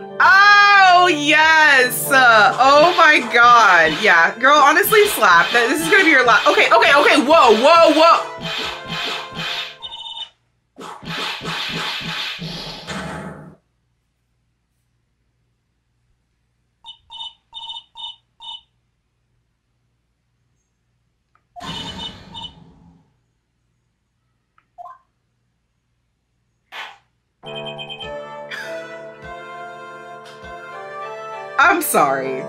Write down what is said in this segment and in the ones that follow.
Oh, yes. Uh, oh my God. Yeah, girl, honestly, slap. This is gonna be your last. Okay, okay, okay. Whoa, whoa, whoa. Sorry.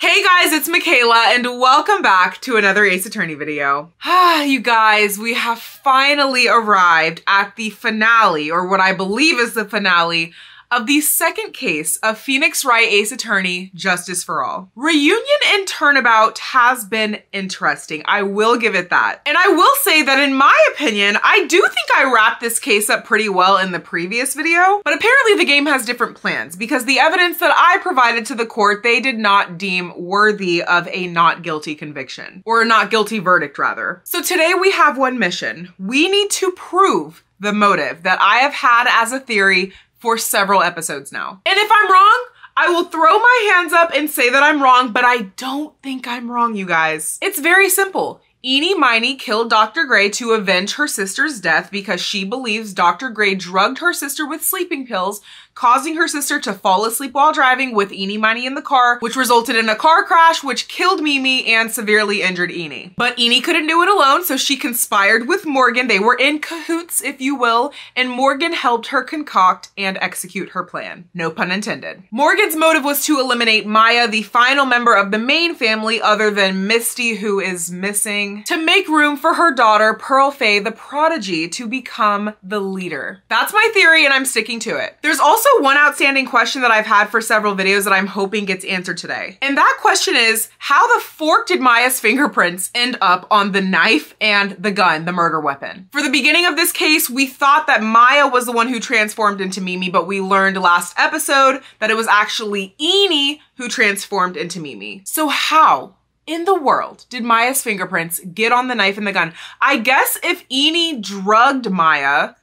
Hey guys, it's Mikayla and welcome back to another Ace Attorney video. Ah, you guys, we have finally arrived at the finale, or what I believe is the finale, of the second case of Phoenix Wright Ace Attorney Justice for All. Reunion and Turnabout has been interesting. I will give it that. And I will say that in my opinion, I do think I wrapped this case up pretty well in the previous video, but apparently the game has different plans because the evidence that I provided to the court, they did not deem worthy of a not guilty conviction or a not guilty verdict rather. So today we have one mission. We need to prove the motive that I have had as a theory for several episodes now. And if I'm wrong, I will throw my hands up and say that I'm wrong, but I don't think I'm wrong, you guys. It's very simple. Ini Miney killed Dr. Grey to avenge her sister's death because she believes Dr. Grey drugged her sister with sleeping pills, causing her sister to fall asleep while driving with Ini Miney in the car, which resulted in a car crash, which killed Mimi and severely injured Ini. But Ini couldn't do it alone, so she conspired with Morgan. They were in cahoots, if you will, and Morgan helped her concoct and execute her plan. No pun intended. Morgan's motive was to eliminate Maya, the final member of the main family other than Misty, who is missing, to make room for her daughter, Pearl Fey, the prodigy, to become the leader. That's my theory, and I'm sticking to it. There's also one outstanding question that I've had for several videos that I'm hoping gets answered today. And that question is, how the fork did Maya's fingerprints end up on the knife and the gun, the murder weapon? For the beginning of this case, we thought that Maya was the one who transformed into Mimi, but we learned last episode that it was actually Ini who transformed into Mimi. So how? in the world did Maya's fingerprints get on the knife and the gun? I guess if Ini drugged Maya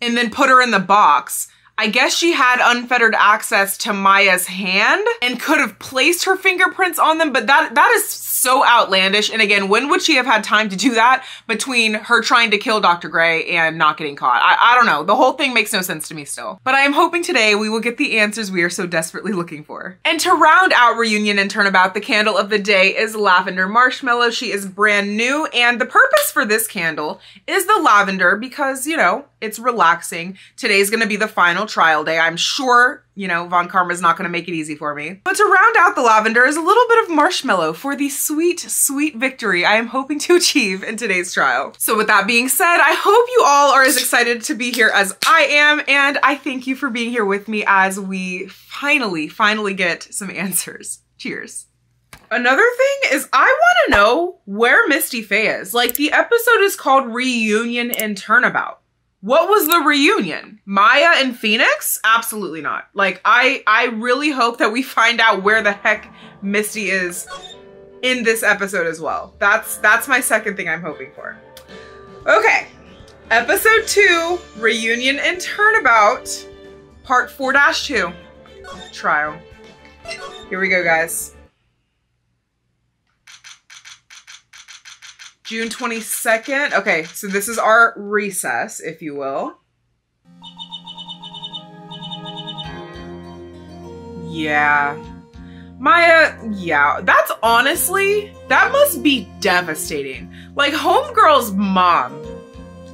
and then put her in the box, I guess she had unfettered access to Maya's hand and could have placed her fingerprints on them, but that that is so outlandish. And again, when would she have had time to do that between her trying to kill Dr. Grey and not getting caught? I, I don't know. The whole thing makes no sense to me still. But I am hoping today we will get the answers we are so desperately looking for. And to round out Reunion and Turnabout, the candle of the day is Lavender Marshmallow. She is brand new, and the purpose for this candle is the lavender because, you know, it's relaxing. Today's gonna be the final trial day. I'm sure, you know, Von Karma's not gonna make it easy for me. But to round out the lavender is a little bit of marshmallow for the sweet, sweet victory I am hoping to achieve in today's trial. So with that being said, I hope you all are as excited to be here as I am, and I thank you for being here with me as we finally, finally get some answers. Cheers. Another thing is I want to know where Misty Fey is. Like the episode is called Reunion and Turnabout. What was the reunion? Maya and Phoenix? Absolutely not. Like I I really hope that we find out where the heck Misty is in this episode as well. That's that's my second thing I'm hoping for. Okay. Episode 2, Reunion and Turnabout, part 4-2. Trial. Here we go, guys. June 22nd. Okay, so this is our recess, if you will. Yeah. Maya, yeah, that's honestly, that must be devastating. Like, Homegirl's mom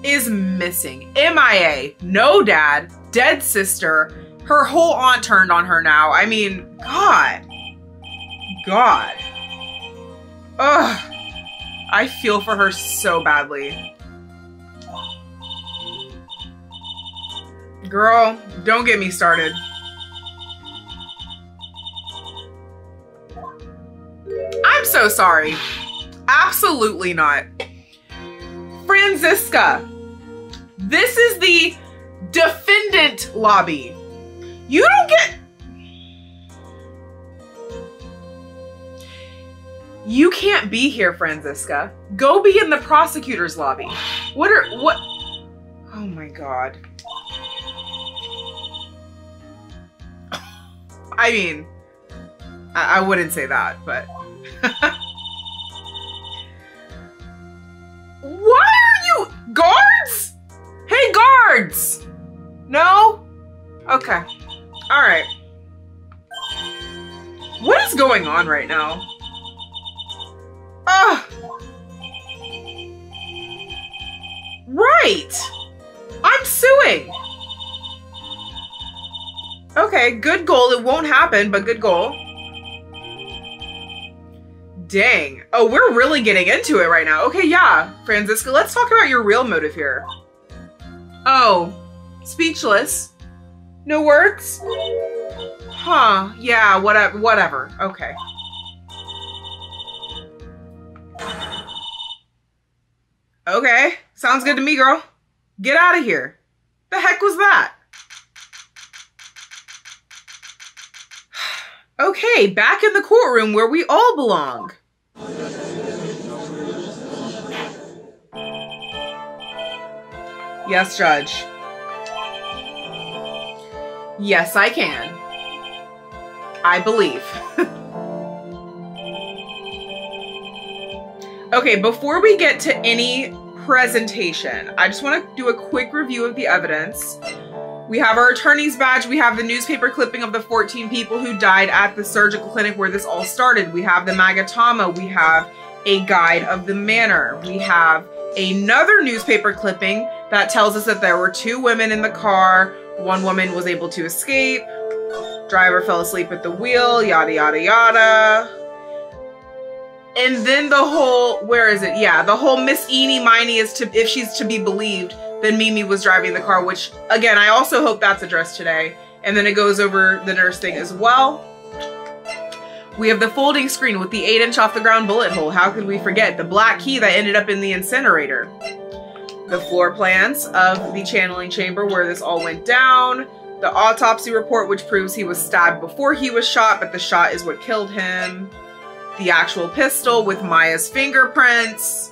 is missing. MIA, no dad, dead sister. Her whole aunt turned on her now. I mean, God. God. Ugh. I feel for her so badly. Girl, don't get me started. I'm so sorry. Absolutely not. Franziska, this is the defendant lobby. You don't get You can't be here, Franziska. Go be in the prosecutor's lobby. What are what Oh my god. I mean, I, I wouldn't say that, but. Why are you guards? Hey, guards! No? Okay. All right. What is going on right now? Right. I'm suing. Okay, good goal. It won't happen, but good goal. Dang. Oh, we're really getting into it right now. Okay, yeah. Franziska, let's talk about your real motive here. Oh, speechless. No words? Huh, yeah, whatever, whatever. Okay. Okay, sounds good to me, girl. Get out of here. The heck was that? Okay, back in the courtroom where we all belong. Yes, Judge. Yes, I can. I believe. okay, before we get to any presentation, I just want to do a quick review of the evidence. We have our attorney's badge. We have the newspaper clipping of the 14 people who died at the surgical clinic where this all started. We have the Magatama. We have a guide of the manor. We have another newspaper clipping that tells us that there were two women in the car. One woman was able to escape. Driver fell asleep at the wheel, yada, yada, yada. And then the whole, where is it? Yeah, the whole Miss Ini Miney is to, if she's to be believed, then Mimi was driving the car, which again, I also hope that's addressed today. And then it goes over the nurse thing as well. We have the folding screen with the 8 inch off the ground bullet hole. How could we forget? The black key that ended up in the incinerator. The floor plans of the channeling chamber where this all went down. The autopsy report, which proves he was stabbed before he was shot, but the shot is what killed him. The actual pistol with Maya's fingerprints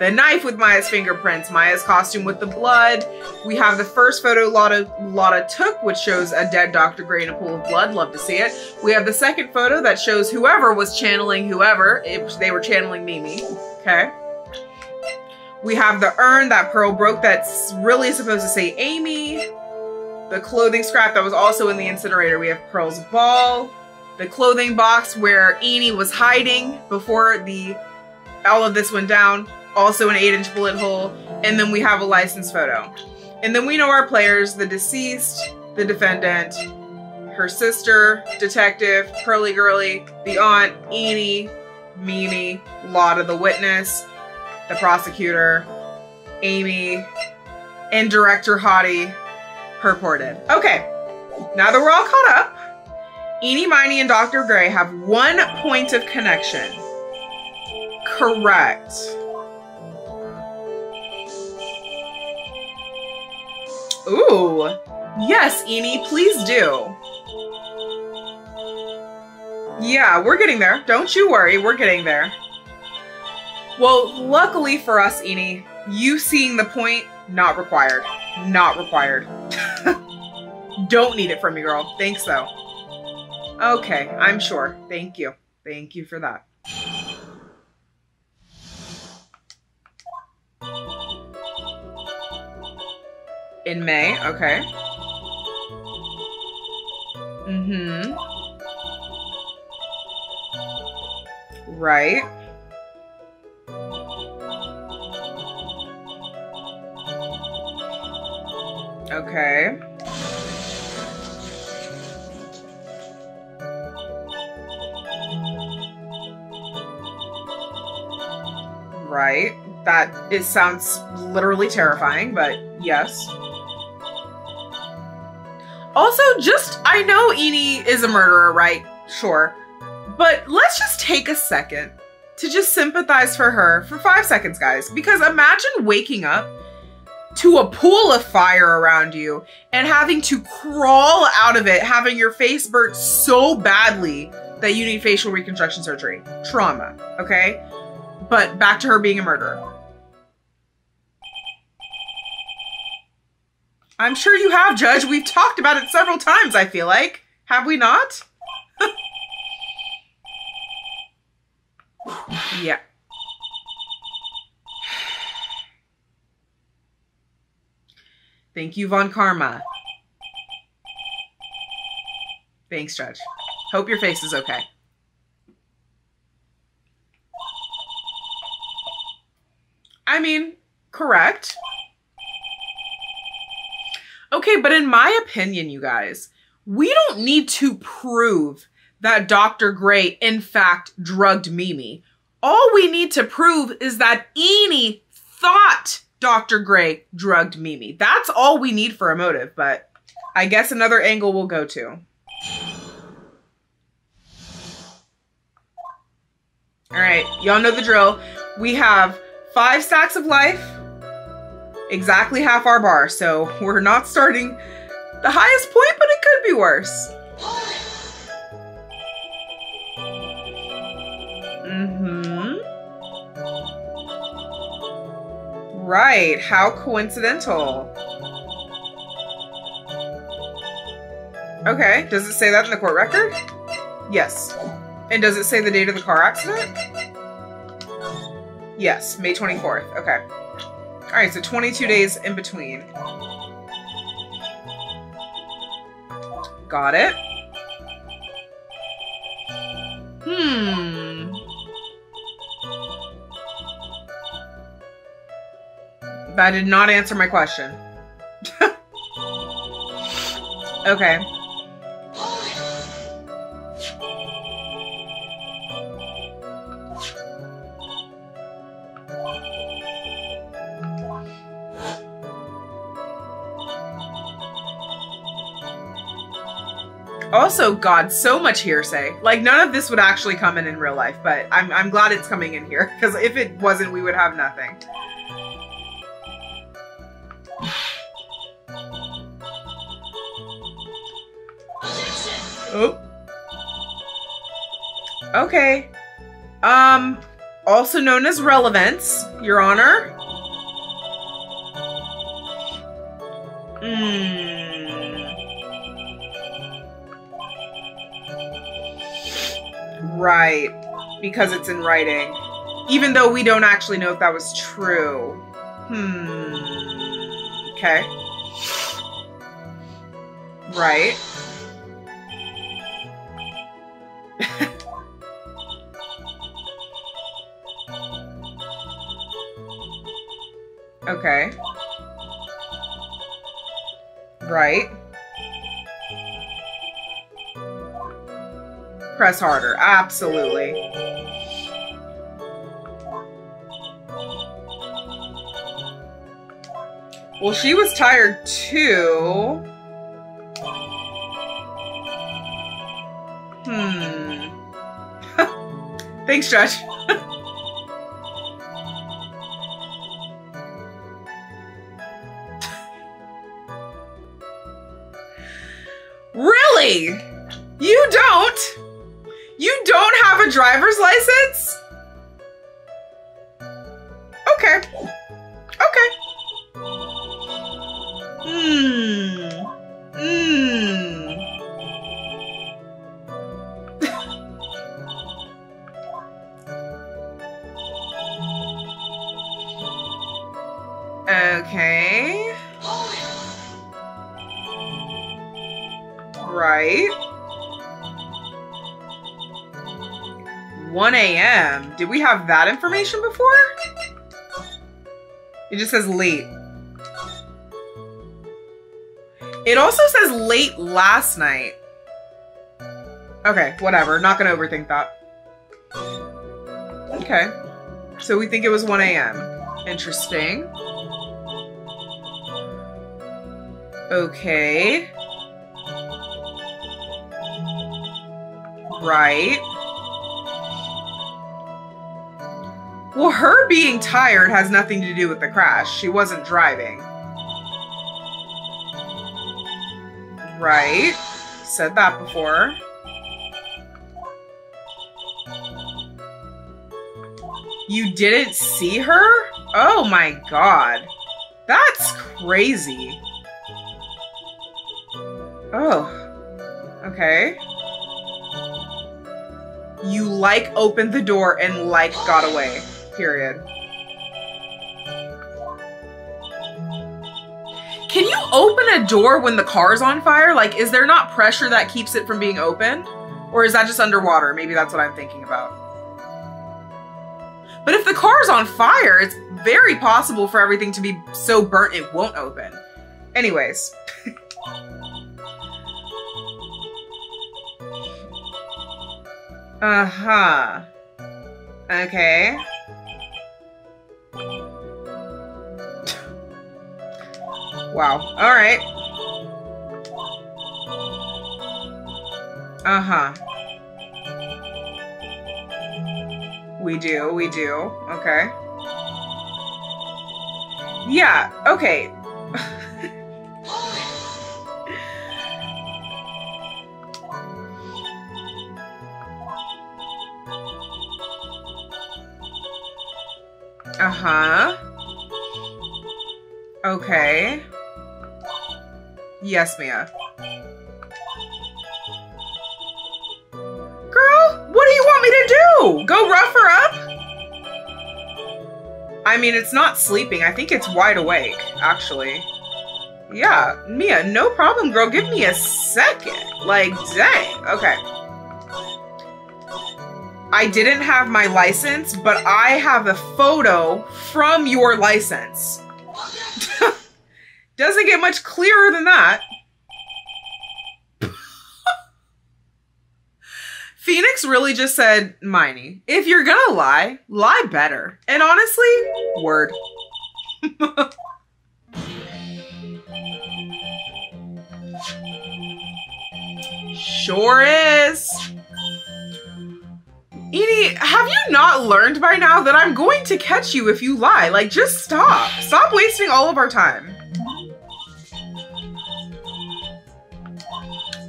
the knife with Maya's fingerprints, Maya's costume with the blood. We have the first photo Lotta, Lotta took, which shows a dead Dr. Grey in a pool of blood. Love to see it. We have the second photo that shows whoever was channeling whoever. It, they were channeling Mimi. Okay. We have the urn that Pearl broke that's really supposed to say Amy. The clothing scrap that was also in the incinerator. We have Pearl's ball. The clothing box where Ini was hiding before the all of this went down also an 8 inch bullet hole, and then we have a license photo. And then we know our players, the deceased, the defendant, her sister, detective, Pearly Girly, the aunt, Ini, Mimi, Lotta the witness, the prosecutor, Amy, and director Hotti purported. Okay, now that we're all caught up, Ini, Miney, and Dr. Grey have one point of connection. Correct. Ooh. Yes, Ini, please do. Yeah, we're getting there. Don't you worry, we're getting there. Well, luckily for us, Ini, you seeing the point, not required. Not required. Don't need it from me, girl. Thanks, though. Okay, I'm sure. Thank you. Thank you for that. In May, okay. Mm-hmm. Right. That it sounds literally terrifying, but yes. Also, just, I know Ini is a murderer, right? Sure. But let's just take a second to just sympathize for her for five seconds, guys. Because imagine waking up to a pool of fire around you and having to crawl out of it, having your face burnt so badly that you need facial reconstruction surgery. Trauma, okay? But back to her being a murderer. I'm sure you have, Judge. We've talked about it several times, I feel like. Have we not? yeah. Thank you, Von Karma. Thanks, Judge. Hope your face is okay. I mean, correct. Okay, but in my opinion, you guys, we don't need to prove that Dr. Grey, in fact, drugged Mimi. All we need to prove is that Ini thought Dr. Grey drugged Mimi. That's all we need for a motive, but I guess another angle we'll go to. All right, y'all know the drill. We have five stacks of life, exactly half our bar. So we're not starting the highest point, but it could be worse. Mm-hmm. Right, how coincidental. Okay, does it say that in the court record? Yes. And does it say the date of the car accident? Yes, May 24th. Okay. All right, so 22 days in between. Got it. Hmm. That did not answer my question. okay. Also, God, so much hearsay. Like none of this would actually come in in real life, but I'm I'm glad it's coming in here because if it wasn't, we would have nothing. Oh. Okay. Um, also known as relevance, Your Honor. Hmm. Right. Because it's in writing. Even though we don't actually know if that was true. Hmm. Okay. Right. okay. Right. Press harder. Absolutely. Well, she was tired too. Hmm. Thanks, Judge. a.m. Did we have that information before? It just says late. It also says late last night. Okay, whatever. Not gonna overthink that. Okay. So we think it was 1 a.m. Interesting. Okay. Right. Well, her being tired has nothing to do with the crash. She wasn't driving. Right. Said that before. You didn't see her? Oh my god. That's crazy. Oh. Okay. You like opened the door and like got away. Period. Can you open a door when the car's on fire? Like, is there not pressure that keeps it from being opened? Or is that just underwater? Maybe that's what I'm thinking about. But if the car's on fire, it's very possible for everything to be so burnt it won't open. Anyways. uh-huh. Okay. Wow. All right. Uh-huh. We do, we do. Okay. Yeah, okay. uh-huh. Okay. Yes, Mia. Girl, what do you want me to do? Go rough her up? I mean, it's not sleeping. I think it's wide awake, actually. Yeah, Mia, no problem, girl. Give me a second. Like, dang. Okay. I didn't have my license, but I have a photo from your license. Doesn't get much clearer than that. Phoenix really just said, Miney, if you're gonna lie, lie better. And honestly, word. sure is. Edie, have you not learned by now that I'm going to catch you if you lie? Like, just stop. Stop wasting all of our time.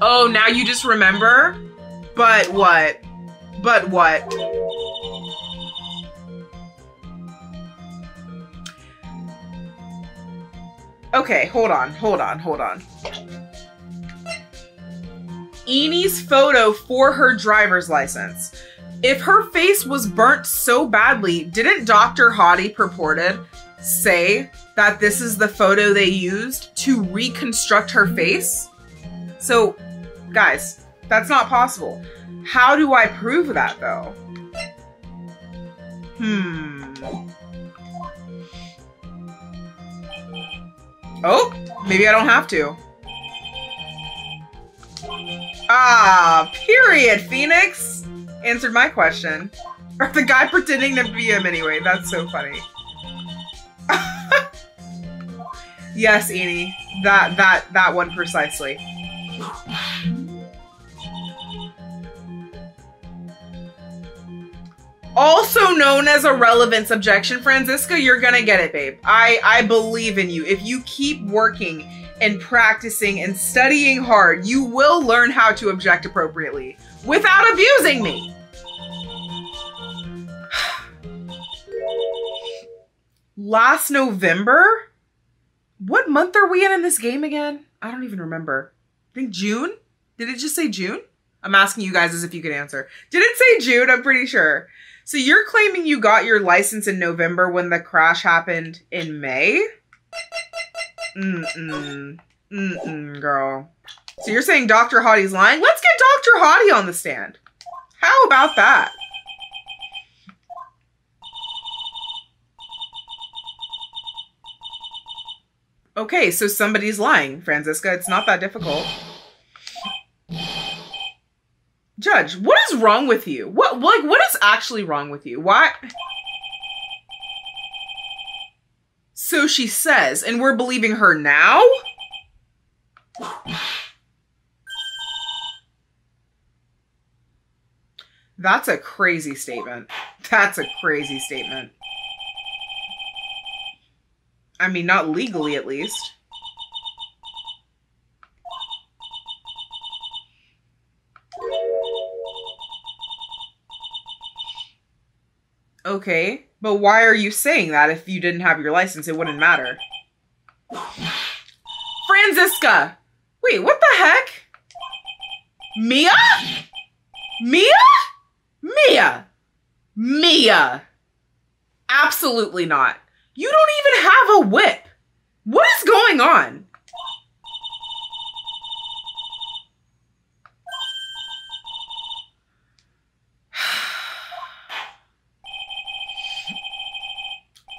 Oh, now you just remember? But what? But what? Okay, hold on, hold on, hold on. Ini's photo for her driver's license. If her face was burnt so badly, didn't Dr. Hotti purported say that this is the photo they used to reconstruct her face? So, guys, that's not possible. How do I prove that though? Hmm. Oh, maybe I don't have to. Ah, period, Phoenix answered my question. Or the guy pretending to be him anyway. That's so funny. yes, Annie. That that that one precisely. Also known as a relevance objection, Franziska, you're gonna get it, babe. I I believe in you. If you keep working and practicing and studying hard, you will learn how to object appropriately without abusing me. Last November? What month are we in in this game again? I don't even remember. I think June? Did it just say June? I'm asking you guys as if you could answer. Did it say June? I'm pretty sure. So you're claiming you got your license in November when the crash happened in May? Mm-mm. Mm-mm, girl. So you're saying Dr. Hotti's lying? Let's get Dr. Hottie on the stand. How about that? Okay, so somebody's lying, Franziska. It's not that difficult. Judge, what is wrong with you? What like what is actually wrong with you? Why So she says, and we're believing her now? That's a crazy statement. That's a crazy statement. I mean, not legally at least. Okay, but why are you saying that if you didn't have your license? It wouldn't matter. Franziska! Wait, what the heck? Mia? Mia? Mia. Mia. Absolutely not. You don't even have a whip. What is going on?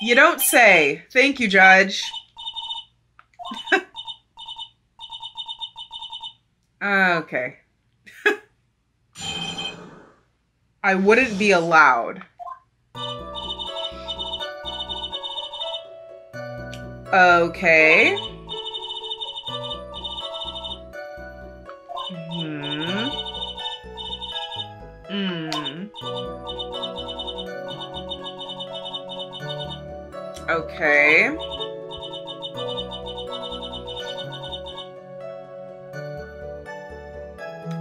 You don't say. Thank you, Judge. okay. I wouldn't be allowed. Okay. Okay.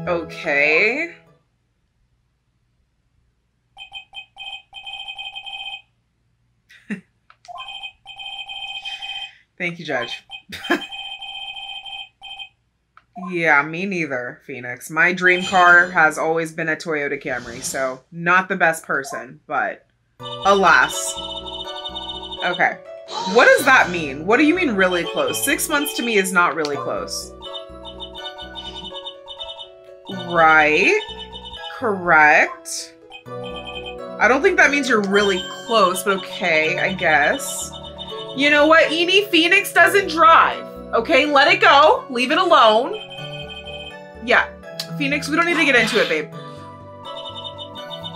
Okay. Thank you, Judge. yeah, me neither, Phoenix. My dream car has always been a Toyota Camry, so not the best person, but alas. Okay. What does that mean? What do you mean really close? Six months to me is not really close. Right. Correct. I don't think that means you're really close, but okay, I guess. You know what, Ini? Phoenix doesn't drive. Okay, let it go. Leave it alone. Yeah. Phoenix, we don't need to get into it, babe.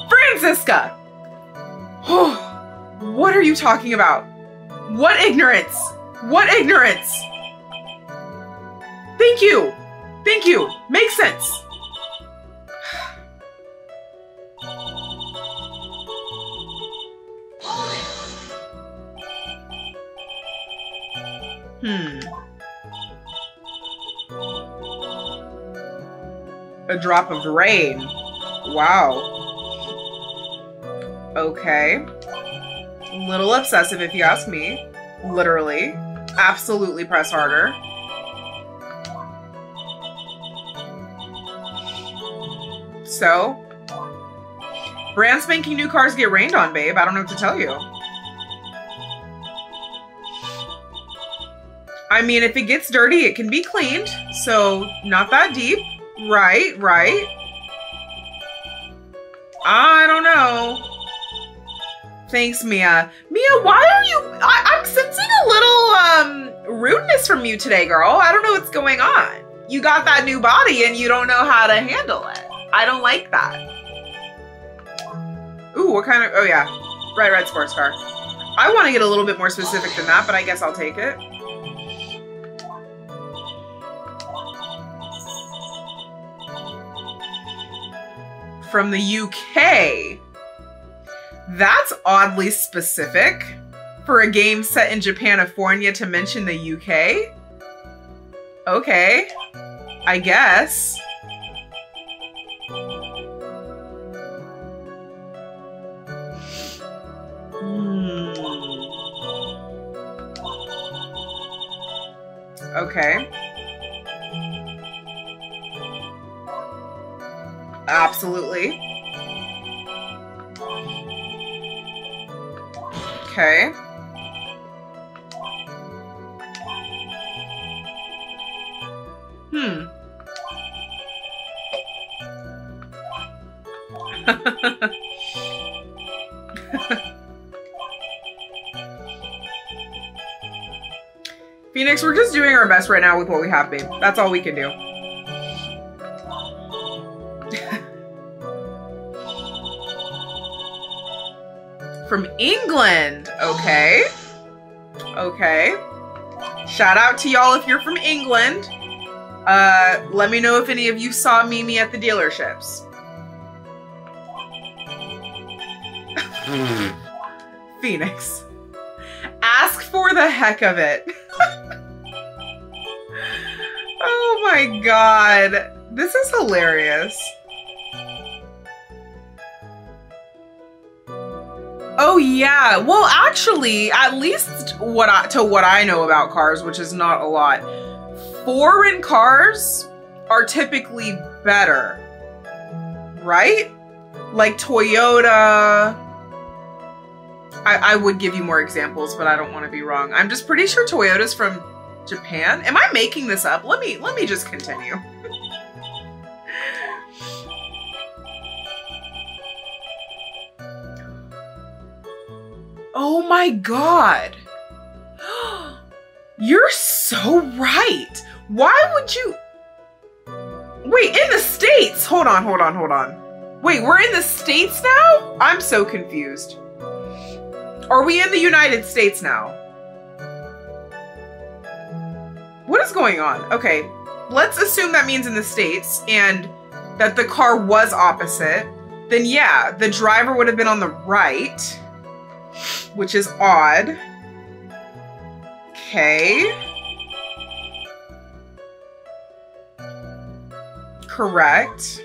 Franziska! what are you talking about? What ignorance? What ignorance? Thank you. Thank you. Makes sense. Hmm. A drop of rain. Wow. Okay. Little obsessive if you ask me. Literally. Absolutely press harder. So, brand spanking new cars get rained on, babe. I don't know what to tell you. I mean, if it gets dirty, it can be cleaned. So not that deep. Right, right. I don't know. Thanks, Mia. Mia, why are you... I, am sensing a little um rudeness from you today, girl. I don't know what's going on. You got that new body and you don't know how to handle it. I don't like that. Ooh, what kind of... Oh, yeah. Red, red sports car. I want to get a little bit more specific than that, but I guess I'll take it. from the UK. That's oddly specific for a game set in Japanifornia to mention the UK. Okay, I guess. Hmm. Okay. Absolutely. Okay. Hmm. Phoenix, we're just doing our best right now with what we have, babe. That's all we can do. from England. Okay. Okay. Shout out to y'all if you're from England. Uh, let me know if any of you saw Mimi at the dealerships. Hmm. Phoenix. Ask for the heck of it. oh my god. This is hilarious. Oh yeah. Well, actually, at least what I to what I know about cars, which is not a lot. foreign cars are typically better, right? Like Toyota. I, I would give you more examples, but I don't want to be wrong. I'm just pretty sure Toyota's from Japan. Am I making this up? Let me let me just continue. Oh my god. You're so right. Why would you Wait, in the States. Hold on, hold on, hold on. Wait, we're in the States now? I'm so confused. Are we in the United States now? What is going on? Okay, let's assume that means in the States and that the car was opposite. Then yeah, the driver would have been on the right, which is odd. Okay. Correct.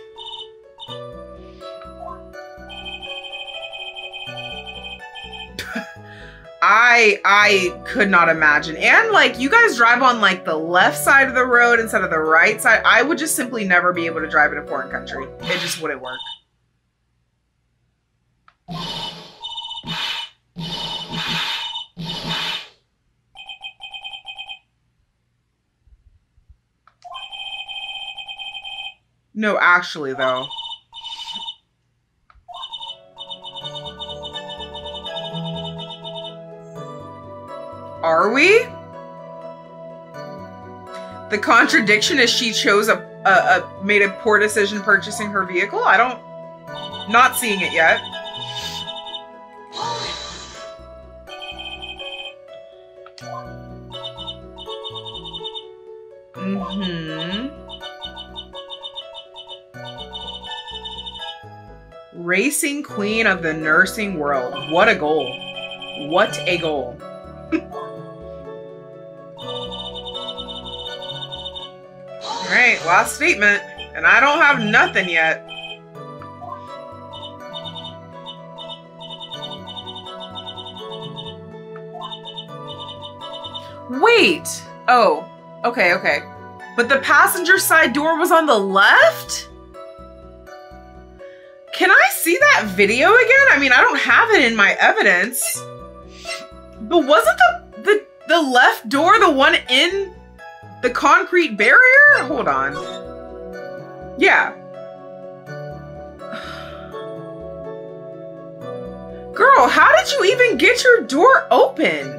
I I could not imagine. And like you guys drive on like the left side of the road instead of the right side. I would just simply never be able to drive in a foreign country. It just wouldn't work. No, actually, though. Are we? The contradiction is she chose a, a, a made a poor decision purchasing her vehicle. I don't, not seeing it yet. Racing queen of the nursing world. What a goal. What a goal. All right, last statement. And I don't have nothing yet. Wait. Oh, okay, okay. But the passenger side door was on the left? That video again? I mean, I don't have it in my evidence. But wasn't the the the left door the one in the concrete barrier? Hold on. Yeah. Girl, how did you even get your door open?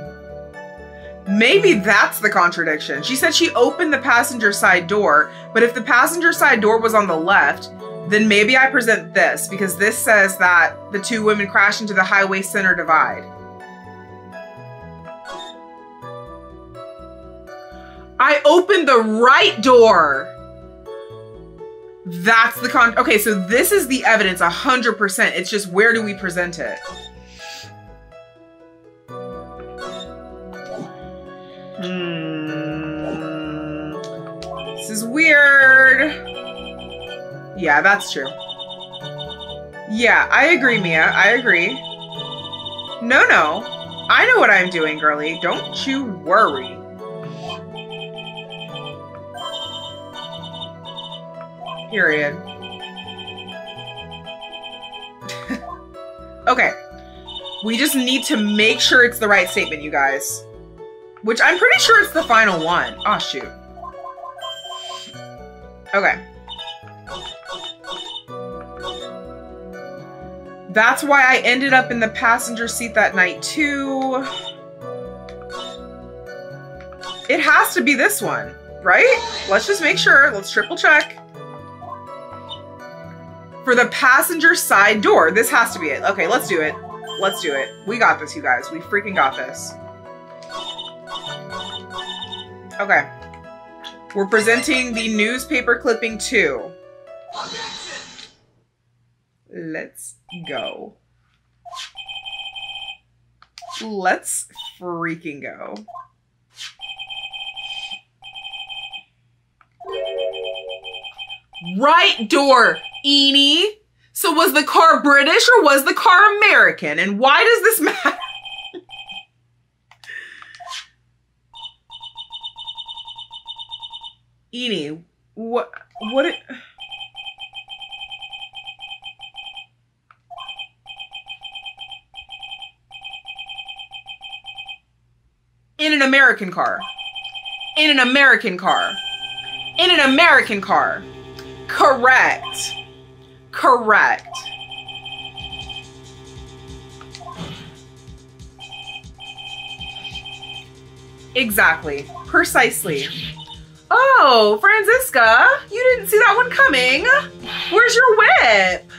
Maybe that's the contradiction. She said she opened the passenger side door, but if the passenger side door was on the left, then maybe I present this because this says that the two women crashed into the highway center divide. I opened the right door. That's the con. Okay, so this is the evidence 100%. It's just where do we present it? Yeah, that's true. Yeah, I agree, Mia. I agree. No, no. I know what I'm doing, girly. Don't you worry. Period. okay. We just need to make sure it's the right statement, you guys. Which I'm pretty sure it's the final one. Oh, shoot. Okay. That's why I ended up in the passenger seat that night, too. It has to be this one, right? Let's just make sure. Let's triple check for the passenger side door. This has to be it. Okay, let's do it. Let's do it. We got this, you guys. We freaking got this. Okay. We're presenting the newspaper clipping two. Let's go. Let's freaking go. Right door, Ini. So was the car British or was the car American? And why does this matter? Ini, what what it, in an American car. In an American car. In an American car. Correct. Correct. Exactly. Precisely. Oh, Franziska, you didn't see that one coming. Where's your whip?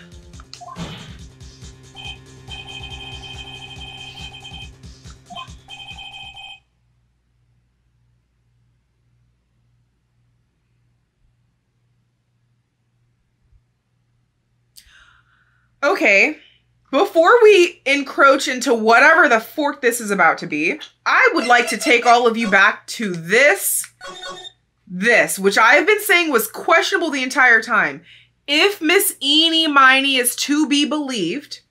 We encroach into whatever the fork this is about to be, I would like to take all of you back to this, this, which I have been saying was questionable the entire time. If Miss Ini Miney is to be believed,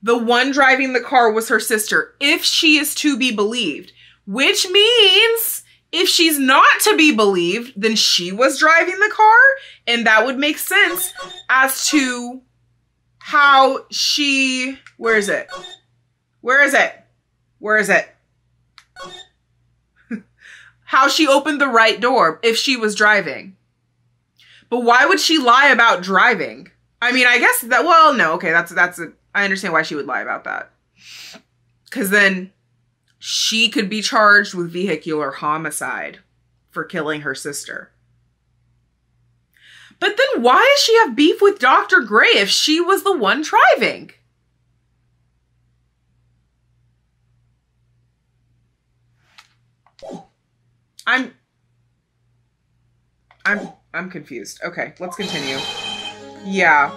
the one driving the car was her sister. If she is to be believed, which means if she's not to be believed, then she was driving the car, and that would make sense as to how she where is it? Where is it? Where is it? how she opened the right door if she was driving. But why would she lie about driving? I mean, I guess that well, no, okay, that's that's a I understand why she would lie about that. Cuz then she could be charged with vehicular homicide for killing her sister. But then why does she have beef with Dr. Grey if she was the one driving? I'm I'm I'm confused. Okay, let's continue. Yeah.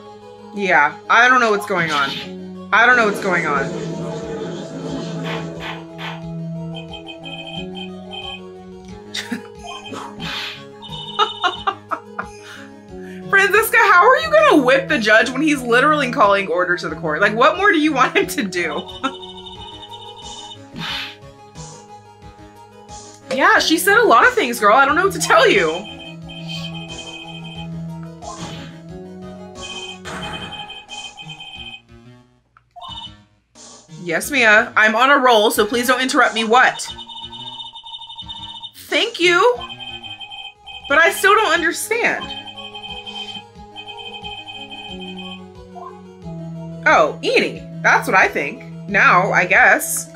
Yeah. I don't know what's going on. I don't know what's going on. Franziska, how are you gonna whip the judge when he's literally calling order to the court? Like, what more do you want him to do? yeah, she said a lot of things, girl. I don't know what to tell you. Yes, Mia. I'm on a roll, so please don't interrupt me. What? Thank you. But I still don't understand. Oh, Ini. That's what I think. Now, I guess.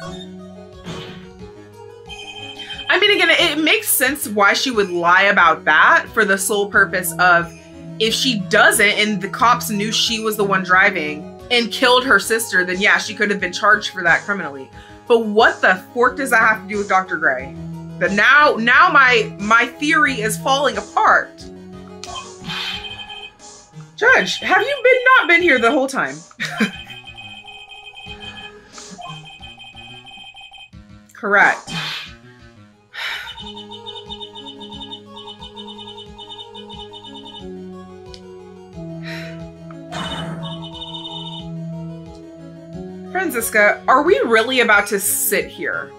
I mean, again, it makes sense why she would lie about that for the sole purpose of if she doesn't and the cops knew she was the one driving and killed her sister, then yeah, she could have been charged for that criminally. But what the fork does that have to do with Dr. Grey? But now, now my my theory is falling apart. Judge, have you been not been here the whole time? Correct. Franziska, are we really about to sit here,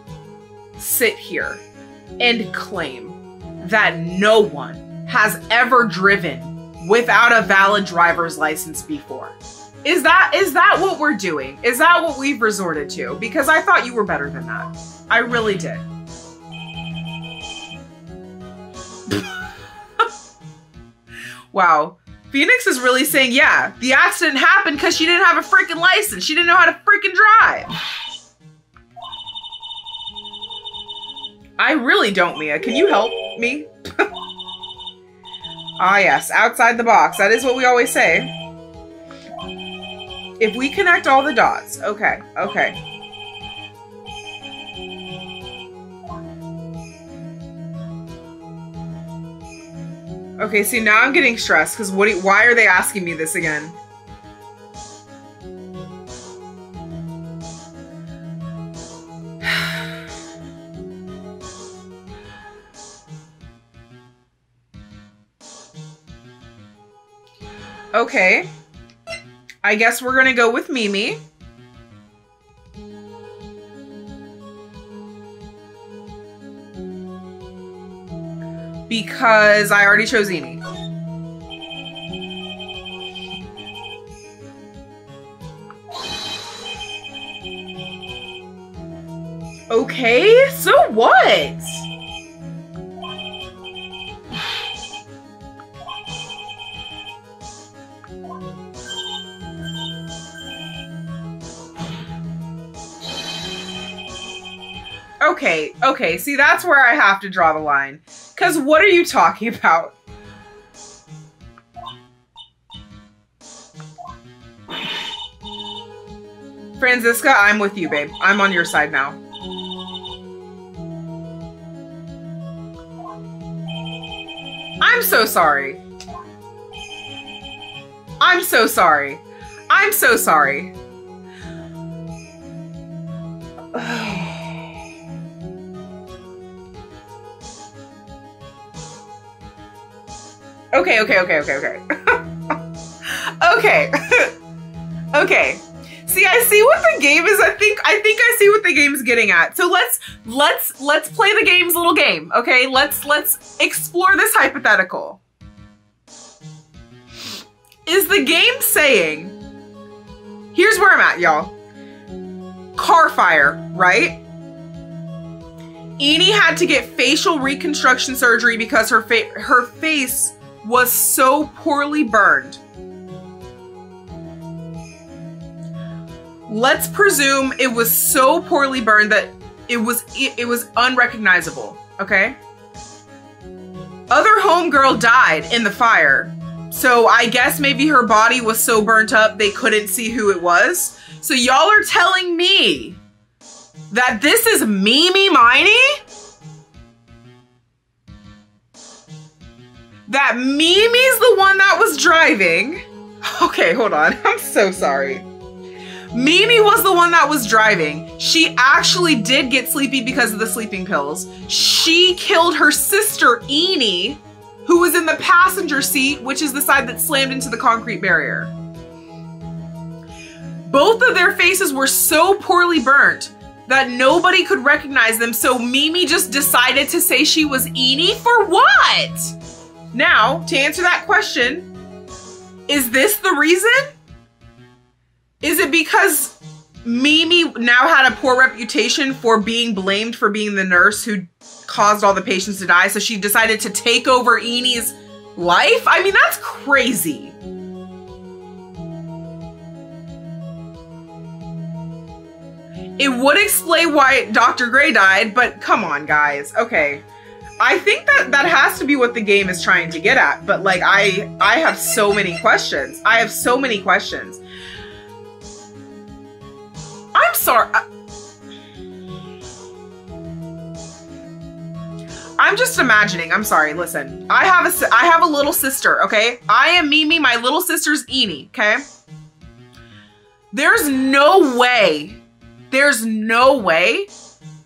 sit here, and claim that no one has ever driven without a valid driver's license before. Is that is that what we're doing? Is that what we've resorted to? Because I thought you were better than that. I really did. wow. Phoenix is really saying, yeah, the accident happened because she didn't have a freaking license. She didn't know how to freaking drive. I really don't, Mia. Can you help me? Ah, yes, outside the box. That is what we always say. If we connect all the dots. Okay, okay. Okay, see, now I'm getting stressed because what? why are they asking me this again? Okay. I guess we're gonna go with Mimi. because I already chose Ini. Okay, so what? Okay, okay, see, that's where I have to draw the line. Because what are you talking about? Franziska, I'm with you, babe. I'm on your side now. I'm so sorry. I'm so sorry. I'm so sorry. Okay, okay, okay, okay, okay. okay. okay. See, I see what the game is. I think I think I see what the game's getting at. So let's let's let's play the game's little game. Okay? Let's let's explore this hypothetical. Is the game saying Here's where I'm at, y'all. Car fire, right? Ini had to get facial reconstruction surgery because her fa- her face was so poorly burned. Let's presume it was so poorly burned that it was it, was unrecognizable okay? Other homegirl died in the fire so i guess maybe her body was so burnt up they couldn't see who it was. So y'all are telling me that this is mimi miney that mimi's the one that was driving okay hold on i'm so sorry Mimi was the one that was driving. She actually did get sleepy because of the sleeping pills. She killed her sister, Ini, who was in the passenger seat, which is the side that slammed into the concrete barrier. Both of their faces were so poorly burnt that nobody could recognize them, so Mimi just decided to say she was Ini for what? Now, to answer that question, is this the reason? Is it because Mimi now had a poor reputation for being blamed for being the nurse who caused all the patients to die, so she decided to take over Ini's life? I mean, that's crazy. It would explain why Dr. Grey died, but come on, guys. Okay. I think that that has to be what the game is trying to get at, but like I I have so many questions. I have so many questions. I'm sorry. I- I'm just imagining. I'm sorry. Listen, I have a I have a little sister. Okay, I am Mimi. My little sister's Ini. Okay. There's no way. There's no way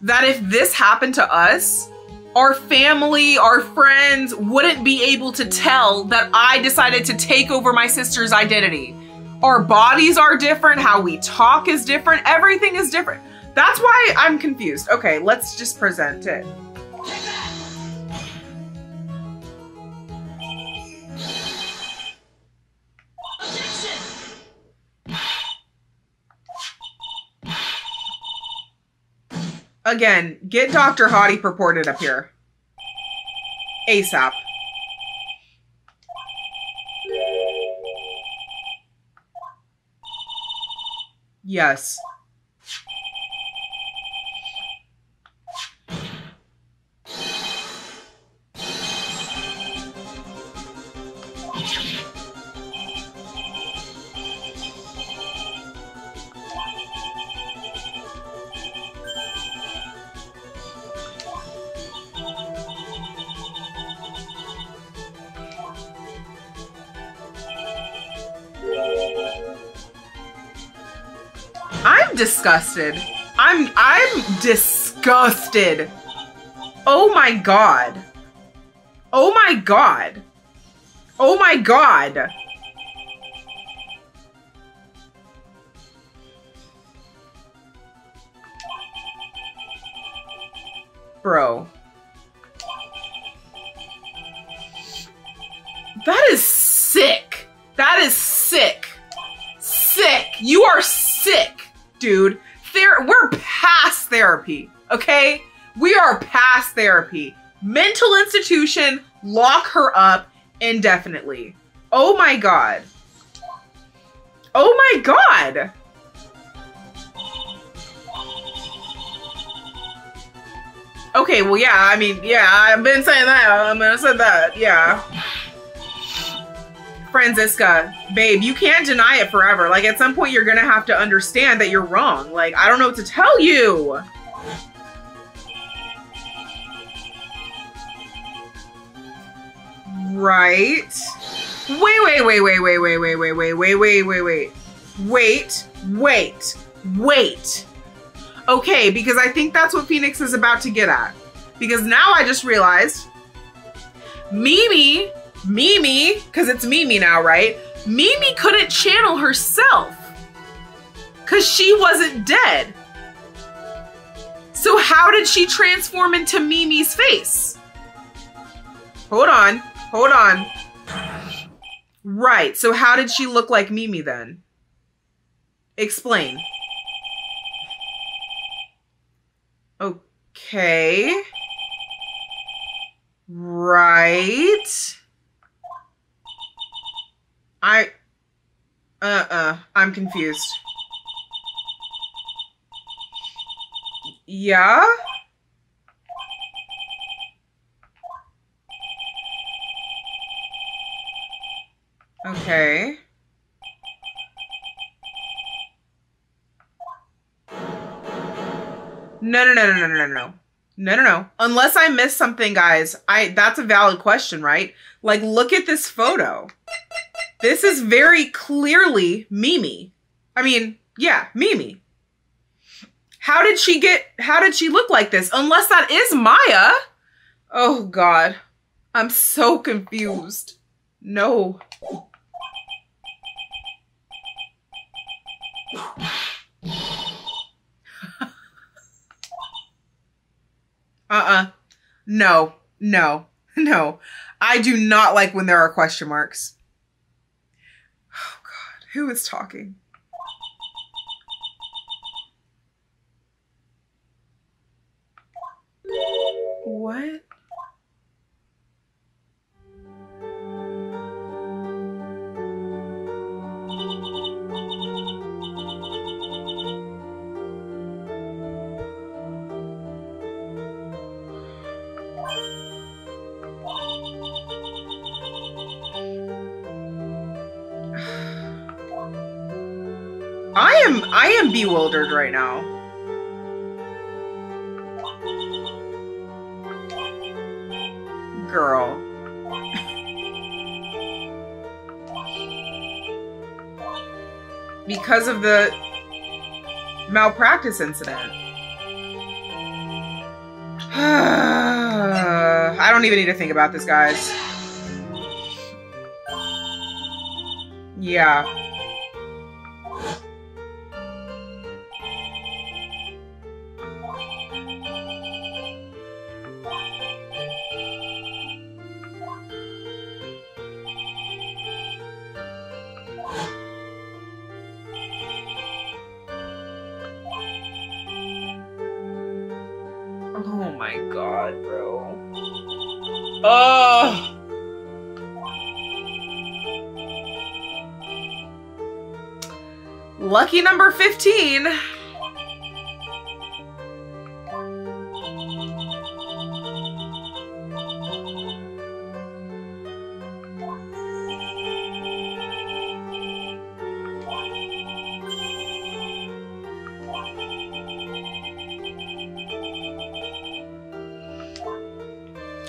that if this happened to us, our family, our friends wouldn't be able to tell that I decided to take over my sister's identity. Our bodies are different, how we talk is different, everything is different. That's why I'm confused. Okay, let's just present it. Again, get Dr. Hotti purported up here. ASAP. Yes. Disgusted. I'm I'm disgusted. Oh my god. Oh my god. Oh my god. Institution, lock her up indefinitely. Oh my god. Oh my god. Okay, well, yeah, I mean, yeah, I've been saying that. I'm gonna say that, yeah. Franziska, babe, you can't deny it forever. Like, at some point, you're gonna have to understand that you're wrong. Like, I don't know what to tell you. Right. Wait, wait, wait, wait, wait, wait, wait, wait, wait, wait, wait, wait, wait. Wait, wait, wait. Okay, because I think that's what Phoenix is about to get at. Because now I just realized Mimi, Mimi, because it's Mimi now, right? Mimi couldn't channel herself because she wasn't dead. So how did she transform into Mimi's face? Hold on, hold on. Right, so how did she look like Mimi then? Explain. Okay. Right. I uh-uh, I'm confused. Yeah? Okay. No, no, no, no, no, no, no. No, no, no. Unless I missed something, guys. I that's a valid question, right? Like look at this photo. This is very clearly Mimi. I mean, yeah, Mimi. How did she get how did she look like this? Unless that is Maya. Oh god. I'm so confused. No. Uh-uh. No. No. No. I do not like when there are question marks. Oh god, who is talking? What? I am bewildered right now. Girl. because of the malpractice incident. I don't even need to think about this, guys. Yeah. 15.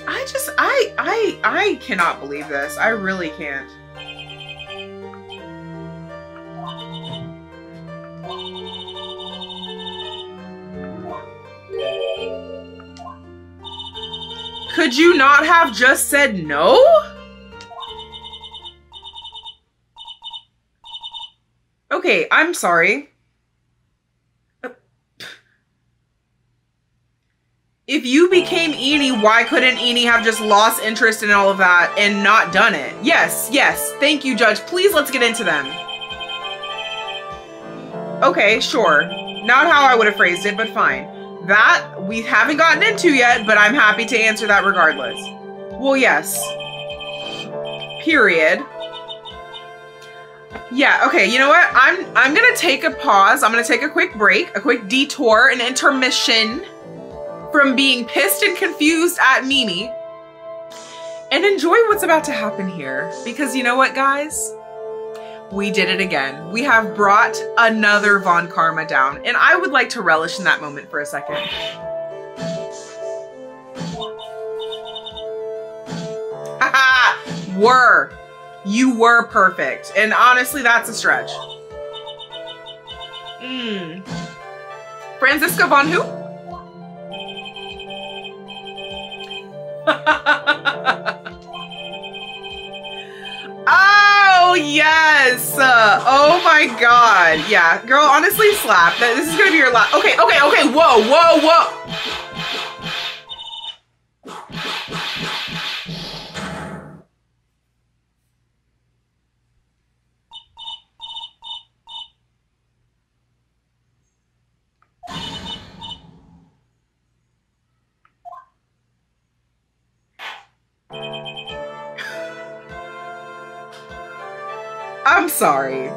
I just I I I cannot believe this. I really can't. Could you not have just said no? Okay, I'm sorry. Uh, if you became Ini, why couldn't Ini have just lost interest in all of that and not done it? Yes, yes. Thank you, Judge. Please let's get into them. Okay, sure. Not how I would have phrased it, but fine. That we haven't gotten into yet, but I'm happy to answer that regardless. Well, yes. Period. Yeah, okay, you know what? I'm I'm gonna take a pause. I'm gonna take a quick break, a quick detour, an intermission from being pissed and confused at Mimi and enjoy what's about to happen here. Because you know what, guys? We did it again. We have brought another Von Karma down, and I would like to relish in that moment for a second. Were. You were perfect. And honestly, that's a stretch. Mmm. Franziska von who? oh, yes. Uh, oh my God. Yeah, girl, honestly, slap. This is going to be your last. Okay, okay, okay. Whoa, whoa, whoa. Sorry.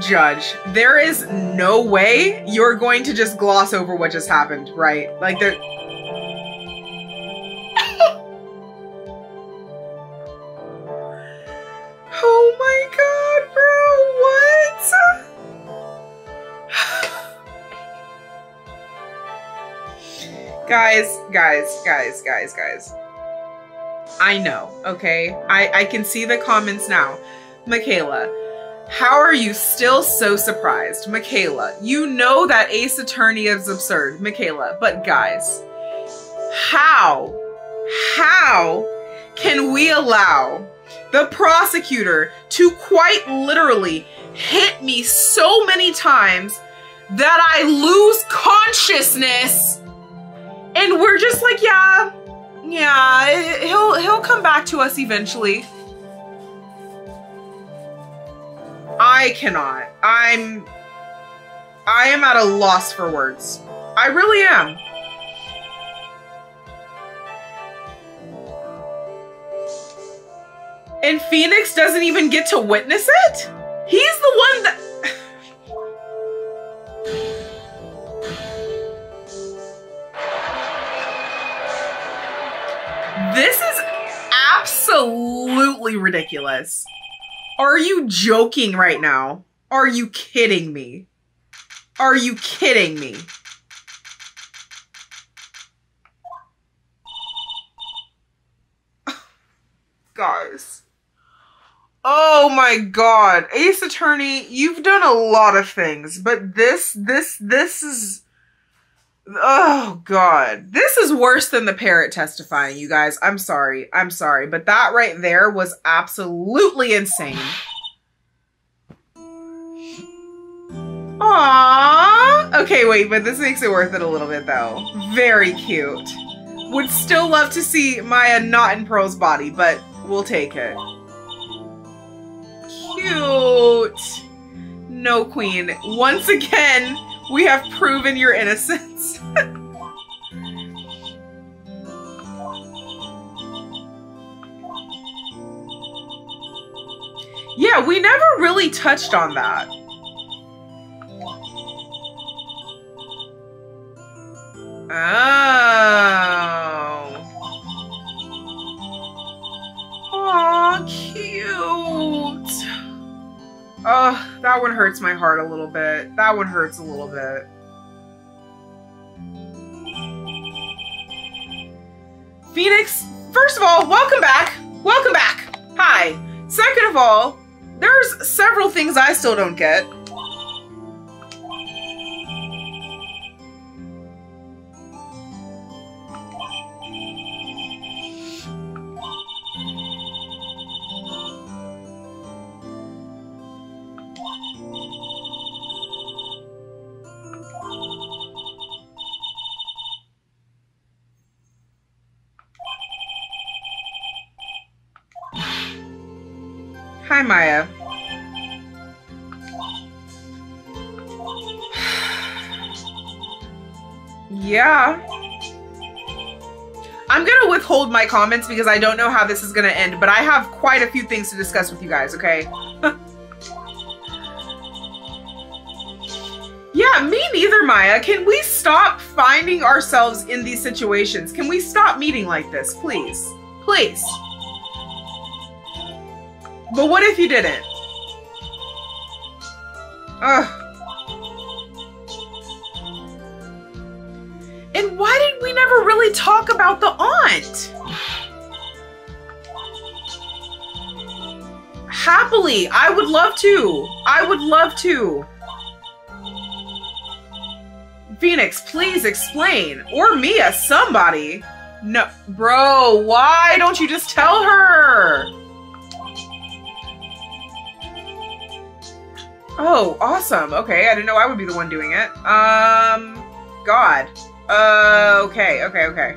Judge, there is no way you're going to just gloss over what just happened, right? Like there Oh my god, bro, what? guys, guys, guys, guys, guys. I know, okay? I, I can see the comments now. Mikayla, how are you still so surprised? Mikayla, you know that Ace Attorney is absurd. Mikayla, but guys, how, how can we allow the prosecutor to quite literally hit me so many times that I lose consciousness and we're just like, yeah, yeah, he'll he'll come back to us eventually. I cannot. I'm I am at a loss for words. I really am. And Phoenix doesn't even get to witness it? He's the one that ridiculous. Are you joking right now? Are you kidding me? Are you kidding me? Guys. Oh my god. Ace Attorney, you've done a lot of things, but this, this, this is Oh god. This is worse than the parrot testifying, you guys. I'm sorry. I'm sorry, but that right there was absolutely insane. Aww. Okay, wait, but this makes it worth it a little bit though. Very cute. Would still love to see Maya not in Pearl's body, but we'll take it. Cute. No, queen. Once again, we have proven your innocence. yeah, we never really touched on that. Oh. Aw, cute. Oh, that one hurts my heart a little bit. That one hurts a little bit. Phoenix, first of all, welcome back. Welcome back. Hi. Second of all, there's several things I still don't get. My comments because I don't know how this is gonna end, but I have quite a few things to discuss with you guys, okay? yeah, me neither, Maya. Can we stop finding ourselves in these situations? Can we stop meeting like this, please? Please. But what if you didn't? Ugh. Happily, I would love to. I would love to. Phoenix, please explain. Or Mia, somebody. No, bro, why don't you just tell her? Oh, awesome. Okay, I didn't know I would be the one doing it. Um, God. Uh, okay, okay, okay.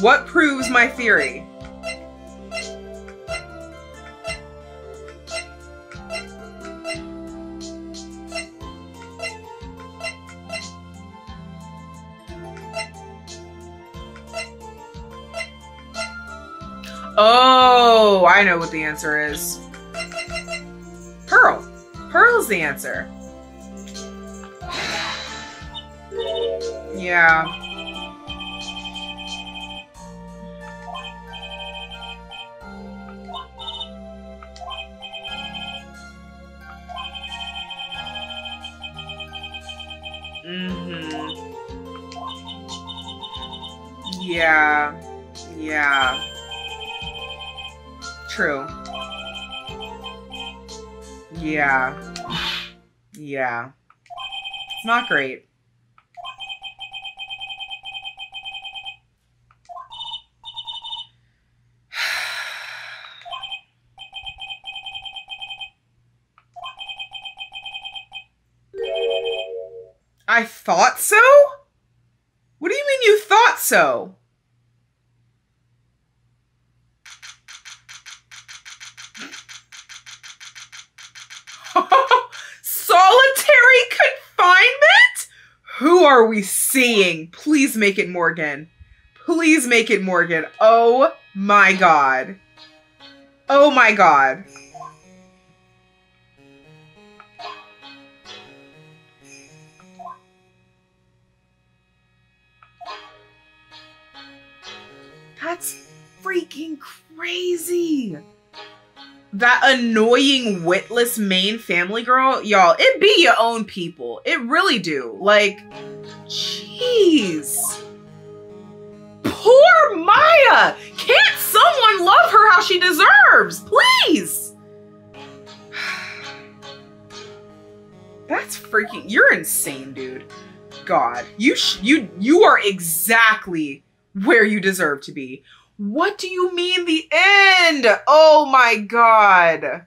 What proves my theory? Oh, I know what the answer is. Pearl. Pearl's the answer. Yeah. Make it Morgan. Please make it Morgan. Oh my god. Oh my god. That's freaking crazy. That annoying, witless main family girl, y'all, it be your own people. It really do. Like, jeez. Poor Maya. Can't someone love her how she deserves? Please. That's freaking, you're insane, dude. God, you, you, you are exactly where you deserve to be. What do you mean the end? Oh my god.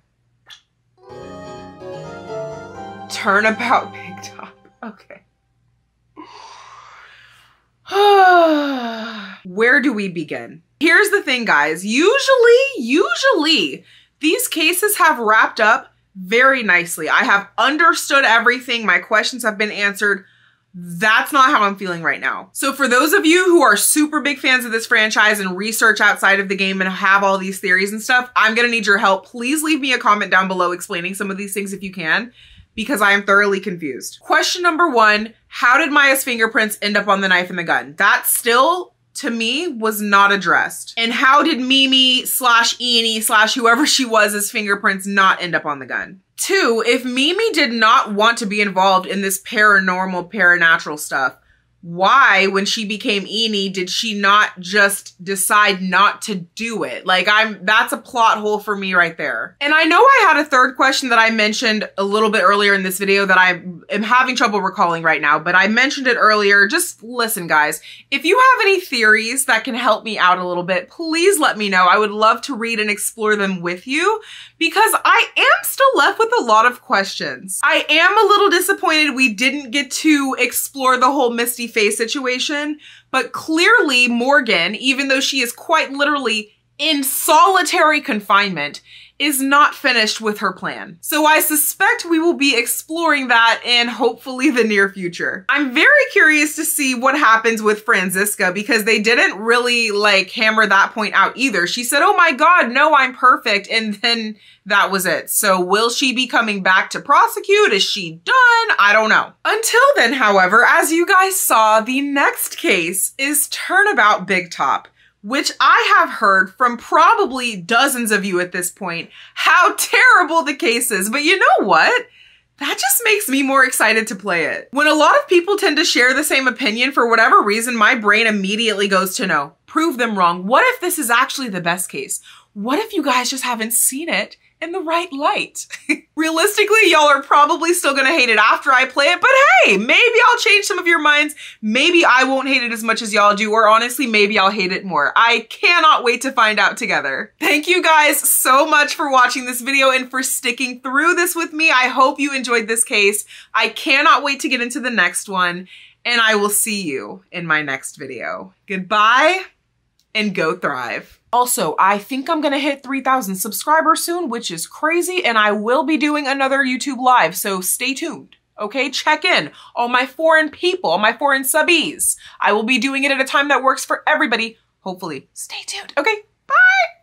Turnabout Big Top. Okay. Where do we begin? Here's the thing, guys. Usually, usually, these cases have wrapped up very nicely. I have understood everything. My questions have been answered. That's not how I'm feeling right now. So for those of you who are super big fans of this franchise and research outside of the game and have all these theories and stuff, I'm gonna need your help. Please leave me a comment down below explaining some of these things if you can, because I am thoroughly confused. Question number one, how did Maya's fingerprints end up on the knife and the gun? That still to me was not addressed. And how did Mimi slash Ini slash whoever she was as fingerprints not end up on the gun? Two, if Mimi did not want to be involved in this paranormal, paranatural stuff, why, when she became Ini, did she not just decide not to do it? Like, I'm, that's a plot hole for me right there. And I know I had a third question that I mentioned a little bit earlier in this video that I am having trouble recalling right now, but I mentioned it earlier. Just listen, guys. If you have any theories that can help me out a little bit, please let me know. I would love to read and explore them with you because I am still left with a lot of questions. I am a little disappointed we didn't get to explore the whole Misty Face situation, but clearly Morgan, even though she is quite literally in solitary confinement, is not finished with her plan. So I suspect we will be exploring that in hopefully the near future. I'm very curious to see what happens with Franziska because they didn't really like hammer that point out either. She said, oh my God, no, I'm perfect. And then that was it. So will she be coming back to prosecute? Is she done? I don't know. Until then, however, as you guys saw, the next case is Turnabout Big Top which I have heard from probably dozens of you at this point, how terrible the case is. But you know what? That just makes me more excited to play it. When a lot of people tend to share the same opinion, for whatever reason, my brain immediately goes to no. Prove them wrong. What if this is actually the best case? What if you guys just haven't seen it in the right light. Realistically, y'all are probably still gonna hate it after I play it, but hey, maybe I'll change some of your minds. Maybe I won't hate it as much as y'all do, or honestly, maybe I'll hate it more. I cannot wait to find out together. Thank you guys so much for watching this video and for sticking through this with me. I hope you enjoyed this case. I cannot wait to get into the next one, and I will see you in my next video. Goodbye, and go thrive. Also, I think I'm gonna hit 3,000 subscribers soon, which is crazy, and I will be doing another YouTube live, so stay tuned. Okay, check in. All my foreign people, all my foreign subbies. I will be doing it at a time that works for everybody. Hopefully. Stay tuned. Okay, bye!